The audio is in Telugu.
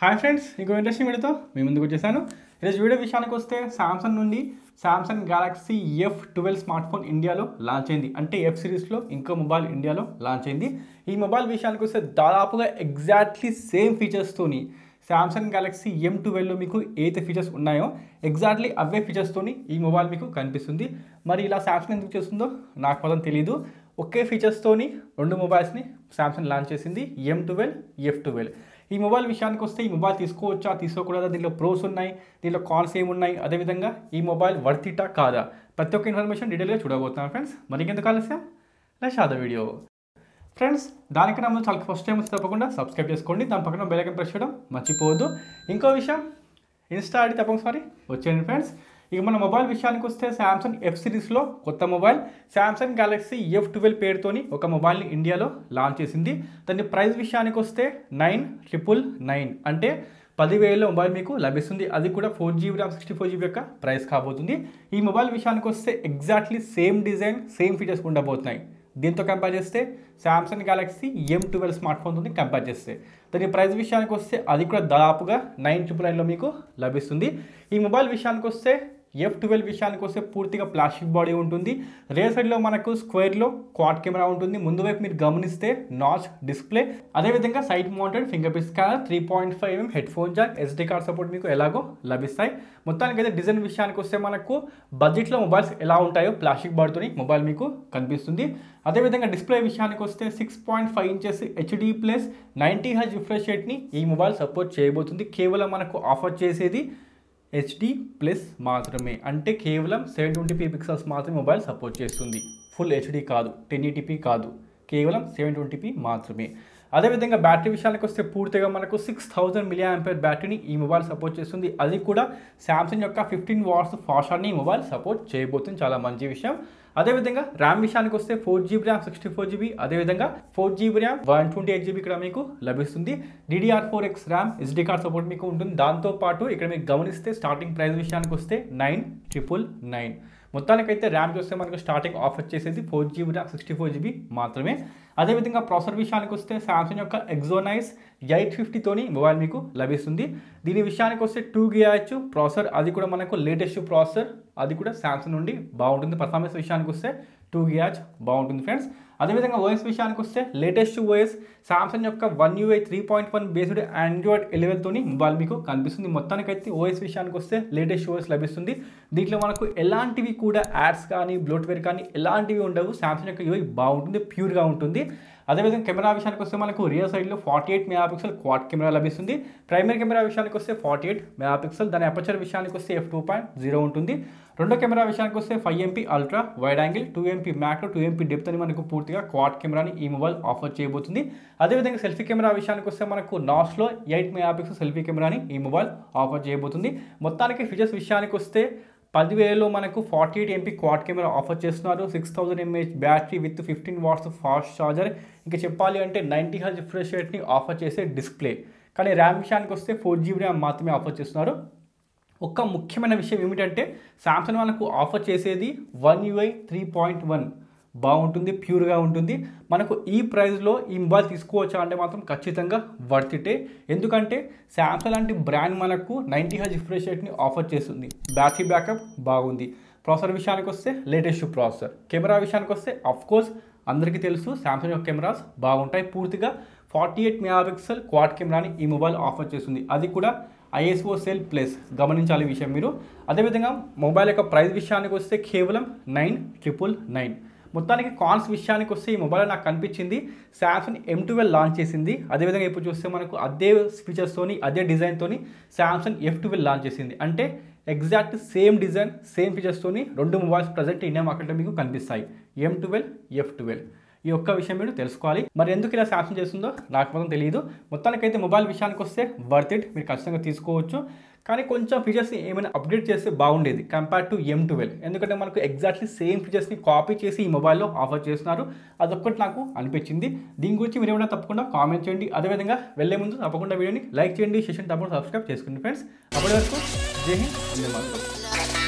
హాయ్ ఫ్రెండ్స్ ఇంకో ఇంట్రెస్టింగ్ వీడియోతో మీ ముందుకు వచ్చేసాను. ఈరోజు వీడియో విషయానికి వస్తే సామ్సంగ్ నుండి Samsung Galaxy F twelve smartphone ఇండియాలో లాంచ్ అయింది. అంటే ఎఫ్ సిరీస్లో ఇంకో మొబైల్ ఇండియాలో లాంచ్ అయింది. ఈ మొబైల్ విషయానికి వస్తే దాదాపుగా ఎగ్జాక్ట్లీ సేమ్ ఫీచర్స్తోని సామ్సంగ్ గెలాక్సీ ఎం ట్వెల్వ్లో మీకు ఏదైతే ఫీచర్స్ ఉన్నాయో ఎగ్జాక్ట్లీ అవే ఫీచర్స్తోని ఈ మొబైల్ మీకు కనిపిస్తుంది. మరి ఇలా సామ్సంగ్ ఎందుకు చేస్తుందో నాకు మొత్తం తెలియదు ఒకే ఫీచర్స్తోని రెండు మొబైల్స్ని శాంసంగ్ లాంచ్ చేసింది ఎం ట్వెల్వ్ ఎఫ్ ట్వెల్వ్ ఈ మొబైల్ విషయానికి వస్తే ఈ మొబైల్ తీసుకోవచ్చా తీసుకోకూడదా? దీనిలో ప్రోస్ ఉన్నాయి దీనిలో కాన్స్ ఏమున్నాయి? అదేవిధంగా ఈ మొబైల్ వర్తిటా కాదా? ప్రతి ఒక్క ఇన్ఫర్మేషన్ డీటెయిల్గా చూడబోతున్నాను ఫ్రెండ్స్ మరి ఎందుకు ఆలస్యం? లెస్ ఆద వీడియో ఫ్రెండ్స్ దానికన్నా ముందు చాలా ఫస్ట్ టైం తప్పకుండా సబ్స్క్రైబ్ చేసుకోండి. దాని పక్కన బెల్ ఐకాన్ ప్రెస్ చేయడం మర్చిపోవద్దు. ఇంకో విషయం ఇన్స్టా ఐడి తప్పనిసరి వచ్చేయండి ఫ్రెండ్స్ ఇక మన మొబైల్ విషయానికి వస్తే శాంసంగ్ ఎఫ్ సిరీస్లో కొత్త mobile. Samsung Galaxy F twelve పేరుతోని ఒక మొబైల్ని ఇండియాలో లాంచ్ చేసింది. దాని ప్రైస్ విషయానికి వస్తే నైన్ ట్రిపుల్ నైన్ అంటే పదివేల మొబైల్ మీకు లభిస్తుంది. అది కూడా four GB RAM sixty four GB యొక్క ప్రైస్ కాబోతుంది. ఈ మొబైల్ విషయానికి వస్తే exactly same design same features ఉండబోతున్నాయి. దీంతో కంపేర్ చేస్తే Samsung Galaxy M twelve smart ఫోన్తో కంపేర్ చేస్తే. దాని ప్రైస్ విషయానికి వస్తే అది కూడా దాదాపుగా నైన్ ట్రిపుల్ నైన్లో మీకు లభిస్తుంది. ఈ మొబైల్ విషయానికి వస్తే ఎఫ్ ట్వెల్వ్ విషయానికి వస్తే పూర్తిగా ప్లాస్టిక్ బాడీ ఉంటుంది. రేర్ సైడ్లో మనకు స్క్వేర్లో క్వాడ్ కెమెరా ఉంటుంది. ముందు వైపు మీరు గమనిస్తే నాచ్ డిస్ప్లే అదేవిధంగా side mounted fingerprint scanner three point five MM headphone jack SD card support మీకు ఎలాగో లభిస్తాయి. మొత్తానికి అయితే డిజైన్ విషయానికి వస్తే మనకు బడ్జెట్లో మొబైల్స్ ఎలా ఉంటాయో ప్లాస్టిక్ బాడీతోని మొబైల్ మీకు కనిపిస్తుంది. అదేవిధంగా డిస్ప్లే విషయానికి వస్తే six point five inches HD plus ninety H refresh రేట్ని ఈ మొబైల్ సపోర్ట్ చేయబోతుంది. కేవలం మనకు ఆఫర్ చేసేది హెచ్డి ప్లస్ మాత్రమే. అంటే కేవలం సెవెన్ ట్వంటీ పీ పిక్సెల్స్ మాత్రమే మొబైల్ సపోర్ట్ చేస్తుంది. ఫుల్ హెచ్డి కాదు. టెన్ ఈటీపీ కాదు. కేవలం సెవెన్ ట్వంటీ పీ మాత్రమే. అదేవిధంగా బ్యాటరీ విషయానికి వస్తే పూర్తిగా మనకు సిక్స్ థౌజండ్ మిలియా ఎంపైర్ బ్యాటరీని ఈ మొబైల్ సపోర్ట్ చేస్తుంది. అది కూడా శాంసంగ్ యొక్క ఫిఫ్టీన్ వాట్స్ ఫాస్టర్ని ఈ మొబైల్ సపోర్ట్ చేయబోతుంది. చాలా మంచి విషయం. అదేవిధంగా ర్యామ్ విషయానికి వస్తే four GB RAM sixty four GB అదేవిధంగా four GB RAM one twenty eight GB ఇక్కడ మీకు లభిస్తుంది. DDR four X RAM SD card support మీకు ఉంటుంది. దాంతోపాటు ఇక్కడ మీకు గమనిస్తే స్టార్టింగ్ ప్రైస్ విషయానికి వస్తే నైన్ ట్రిపుల్ నైన్ మొత్తానికైతే ర్యామ్ చూస్తే మనకు స్టార్టింగ్ ఆఫర్ చేసేది four GB RAM sixty four GB మాత్రమే. అదేవిధంగా ప్రాసెసర్ విషయానికి వస్తే శాంసంగ్ యొక్క ఎగ్జోనైస్ ఎయిట్ ఫిఫ్టీతోని మొబైల్ మీకు లభిస్తుంది. దీని విషయానికి వస్తే టూ గియాచ్ ప్రాసెసర్ అది కూడా మనకు లేటెస్ట్ ప్రాసెసర్ అది కూడా శాంసంగ్ నుండి బాగుంటుంది. పర్ఫార్మెన్స్ విషయానికి వస్తే టూ గియాజ్ బాగుంటుంది ఫ్రెండ్స్. అదేవిధంగా ఓఎస్ విషయానికి వస్తే లేటెస్ట్ ఓఎస్ సామ్సంగ్ యొక్క one UI three point one based Android ఎలెవెన్తోని mobile మీకు కనిపిస్తుంది. మొత్తానికైతే ఓఎస్ విషయానికి వస్తే లేటెస్ట్ ఓఎస్ లభిస్తుంది. దీంట్లో మనకు ఎలాంటివి కూడా యాడ్స్ కానీ బ్లోట్వేర్ కానీ ఎలాంటివి ఉండవు. సామ్సంగ్ యొక్క యూఐ బాగుంటుంది ప్యూర్గా ఉంటుంది. అదేవిధంగా కెమెరా విషయానికి వస్తే మనకు రియర్ సైడ్లో forty eight megapixel quad camera లభిస్తుంది. ప్రైమరీ కెమెరా విషయానికి వస్తే ఫార్టీ ఎయిట్ మెగా పిక్సెల్ దాని అపచర్ విషయానికి వస్తే ఎఫ్ టూ పాయింట్ జీరో ఉంటుంది. రెండో కెమెరా విషయానికి వస్తే five MP ultra wide angle two MP macro two MP depth అని మనకు పూర్తిగా క్వాడ్ కెమెరాని ఈ మొబైల్ ఆఫర్ చేయబోతుంది. అదేవిధంగా సెల్ఫీ కెమెరా విషయానికి వస్తే మనకు నాస్లో ఎయిట్ మెగా పిక్సెల్ సెల్ఫీ కెమెరాని ఈ మొబైల్ ఆఫర్ చేయబోతుంది. మొత్తానికి ఫీచర్స్ విషయానికి వస్తే పదివేలలో మనకు forty eight MP quad camera offer చేస్తున్నారు. Six thousand mAh battery with fifteen watts fast charger. ఇంకా చెప్పాలి అంటే నైంటీ హెల్త్ రిఫ్రెష్ రేట్ని ఆఫర్ చేసే డిస్ప్లే. కానీ ర్యామ్ విషయానికి వస్తే ఫోర్ జీబీ ర్యామ్ మాత్రమే ఆఫర్ చేస్తున్నారు. ఒక ముఖ్యమైన విషయం ఏమిటంటే శాంసంగ్ మనకు ఆఫర్ చేసేది one UI three point one. బాగుంటుంది ప్యూర్గా ఉంటుంది. మనకు ఈ ప్రైస్లో ఈ మొబైల్ తీసుకోవచ్చా అంటే మాత్రం ఖచ్చితంగా వర్తిటే ఎందుకంటే శాంసంగ్ లాంటి బ్రాండ్ మనకు నైంటీ హెచ్ రిఫ్రెష్ రేట్ని ఆఫర్ చేస్తుంది. బ్యాటరీ బ్యాకప్ బాగుంది. ప్రాసెసర్ విషయానికి వస్తే లేటెస్ట్ ప్రాసెసర్ కెమెరా విషయానికి వస్తే అఫ్కోర్స్ అందరికీ తెలుసు శాంసంగ్ యొక్క కెమెరాస్ బాగుంటాయి పూర్తిగా. Forty eight megapixel quad కెమెరాని ఈ మొబైల్ ఆఫర్ చేస్తుంది. అది కూడా ఐఎస్ఓ సెల్ ప్లస్ గమనించాలి ఈ విషయం మీరు. అదేవిధంగా మొబైల్ యొక్క ప్రైస్ విషయానికి వస్తే కేవలం నైన్ ట్రిపుల్ నైన్ మొత్తానికి కాన్స్ విషయానికి వస్తే ఈ మొబైల్ నాకు కనిపించింది. శాంసంగ్ ఎం ట్వెల్వ్ లాంచ్ చేసింది. అదేవిధంగా ఇప్పుడు చూస్తే మనకు అదే ఫీచర్స్తోని అదే డిజైన్తోని శాంసంగ్ ఎఫ్ ట్వెల్వ్ లాంచ్ చేసింది. అంటే ఎగ్జాక్ట్ సేమ్ డిజైన్ సేమ్ ఫీచర్స్తోని రెండు మొబైల్స్ ప్రజెంట్ ఇండియా మార్కెట్లో మీకు కనిపిస్తాయి. ఎం ట్వెల్వ్ ఎఫ్ ట్వెల్వ్ ఈ ఒక్క విషయం మీరు తెలుసుకోవాలి. మరి ఎందుకు ఇలా శాంసంగ్ చేస్తుందో నాకు మాత్రం తెలియదు మొత్తానికైతే మొబైల్ విషయానికి వస్తే వర్త్ ఇట్ మీరు ఖచ్చితంగా తీసుకోవచ్చు. కానీ కొంచెం ఫీచర్స్ ఏమైనా అప్డేట్ చేస్తే బాగుండేది కంపేర్ టు ఎం ట్వెల్వ్ ఎందుకంటే మనకు ఎగ్జాక్ట్లీ సేమ్ ఫీచర్స్ని కాపీ చేసి ఈ మొబైల్లో ఆఫర్ చేస్తున్నారు. అదొక్కటి నాకు అనిపించింది. దీని గురించి మీరు ఏమైనా తప్పకుండా కామెంట్ చేయండి. అదేవిధంగా వెళ్ళే ముందు తప్పకుండా వీడియోని లైక్ చేయండి. సెషన్ తప్పకుండా సబ్స్క్రైబ్ చేసుకోండి ఫ్రెండ్స్ అప్పటి వరకు జై హింద్